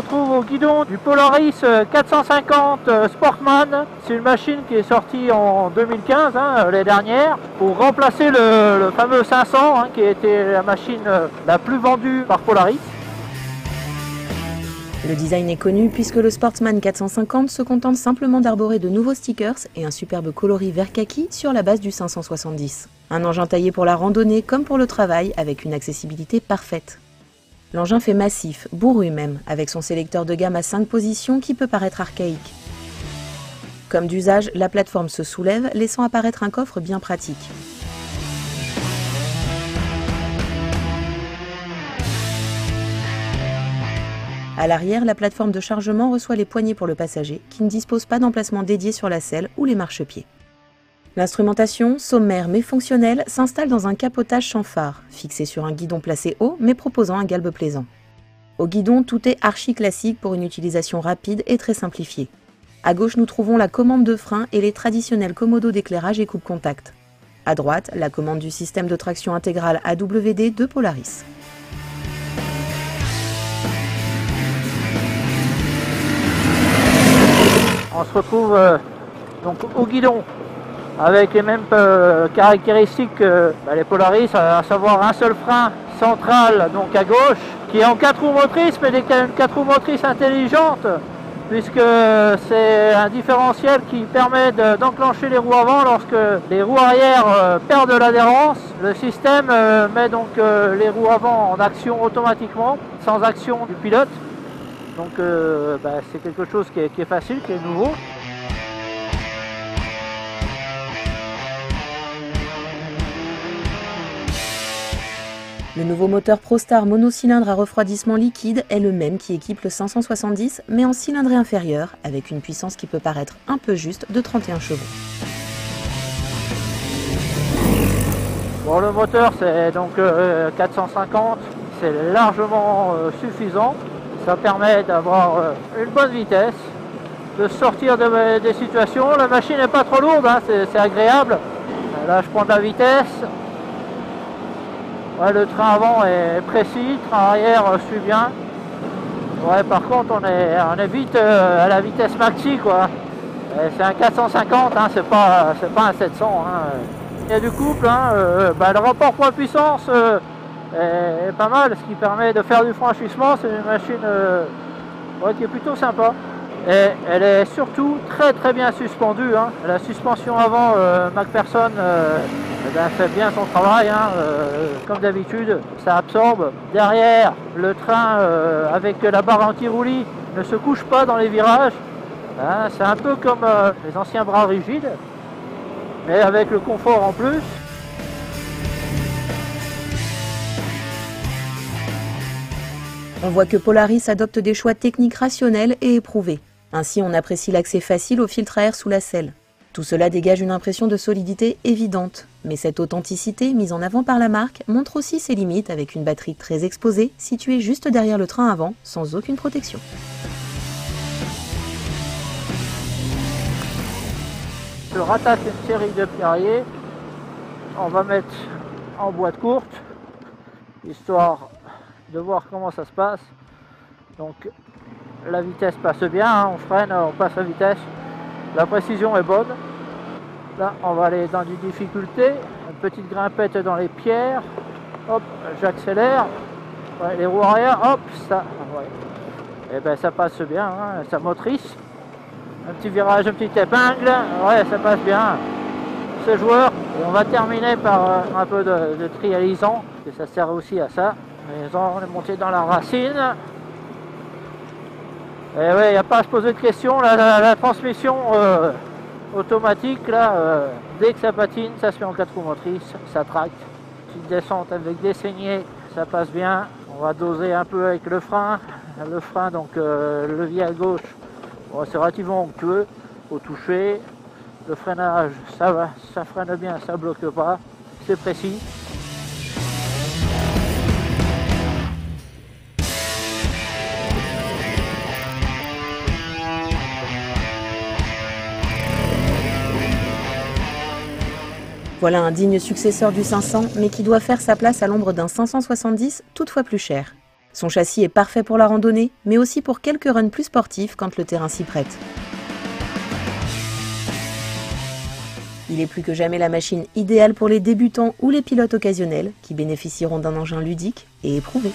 retrouve au guidon du Polaris 450 euh, Sportman. C'est une machine qui est sortie en 2015, hein, euh, l'année dernière, pour remplacer le, fameux 500, hein, qui était la machine euh, la plus vendue par Polaris. Le design est connu puisque le Sportsman 450 se contente simplement d'arborer de nouveaux stickers et un superbe coloris vert kaki sur la base du 570. Un engin taillé pour la randonnée comme pour le travail avec une accessibilité parfaite. L'engin fait massif, bourru même, avec son sélecteur de gamme à 5 positions qui peut paraître archaïque. Comme d'usage, la plateforme se soulève, laissant apparaître un coffre bien pratique. À l'arrière, la plateforme de chargement reçoit les poignées pour le passager, qui ne dispose pas d'emplacement dédié sur la selle ou les marchepieds. L'instrumentation, sommaire mais fonctionnelle, s'installe dans un capotage sans phare, fixé sur un guidon placé haut mais proposant un galbe plaisant. Au guidon, tout est archi classique pour une utilisation rapide et très simplifiée. À gauche, nous trouvons la commande de frein et les traditionnels commodos d'éclairage et coupe-contact. À droite, la commande du système de traction intégrale AWD de Polaris. On se retrouve euh, donc au guidon avec les mêmes euh, caractéristiques que bah, les Polaris, à savoir un seul frein central donc à gauche qui est en 4 roues motrices mais des 4 roues motrices intelligentes puisque c'est un différentiel qui permet d'enclencher les roues avant lorsque les roues arrière euh, perdent l'adhérence. Le système met donc les roues avant en action automatiquement sans action du pilote. Donc euh, bah, c'est quelque chose qui est, facile, qui est nouveau. Le nouveau moteur ProStar monocylindre à refroidissement liquide est le même qui équipe le 570, mais en cylindrée inférieure, avec une puissance qui peut paraître un peu juste de 31 chevaux. Bon, le moteur c'est donc 450, euh, c'est largement euh, suffisant. Ça permet d'avoir euh, une bonne vitesse, de sortir des situations. La machine n'est pas trop lourde, hein, c'est agréable. Là, je prends de la vitesse. Le train avant est précis, le train arrière suit bien. Ouais, par contre, on est, on vite euh, à la vitesse maxi, quoi. C'est un 450, hein, c'est pas, pas un 700. Hein. Il y a du couple, euh, bah, le rapport poids-puissance, est pas mal, ce qui permet de faire du franchissement. C'est une machine euh, qui est plutôt sympa. Et elle est surtout très très bien suspendue. Hein. La suspension avant euh, MacPherson euh, eh ben, fait bien son travail, hein, comme d'habitude, ça absorbe. Derrière, le train avec la barre anti-roulis ne se couche pas dans les virages. Hein. C'est un peu comme les anciens bras rigides, mais avec le confort en plus. On voit que Polaris adopte des choix techniques rationnels et éprouvés. Ainsi, on apprécie l'accès facile au filtre à air sous la selle. Tout cela dégage une impression de solidité évidente, mais cette authenticité mise en avant par la marque montre aussi ses limites avec une batterie très exposée située juste derrière le train avant, sans aucune protection. Je rattache une série de pierriers. On va mettre en boîte courte, histoire de voir comment ça se passe. Donc la vitesse passe bien, hein, on freine, on passe la vitesse. La précision est bonne. Là, on va aller dans des difficultés. Une petite grimpette dans les pierres. Hop, j'accélère. les roues arrière, hop, ça. Et eh ben ça passe bien, hein, ça motrice. Un petit virage, une petite épingle. Ouais, ça passe bien. Ce joueur, on va terminer par euh, un peu de, de trialisant, que ça sert aussi à ça on est monté dans la racine. Et ouais, il n'y a pas à se poser de questions. La, transmission euh, automatique, là, euh, dès que ça patine, ça se fait en quatre roues motrices, ça tracte. Petite descente avec des saignées, ça passe bien. On va doser un peu avec le frein. Le frein, donc euh, levier à gauche, c'est relativement onctueux au toucher. Le freinage, ça va, ça freine bien, ça bloque pas, c'est précis. Voilà un digne successeur du 500, mais qui doit faire sa place à l'ombre d'un 570 toutefois plus cher. Son châssis est parfait pour la randonnée, mais aussi pour quelques runs plus sportifs quand le terrain s'y prête. Il est plus que jamais la machine idéale pour les débutants ou les pilotes occasionnels qui bénéficieront d'un engin ludique et éprouvé.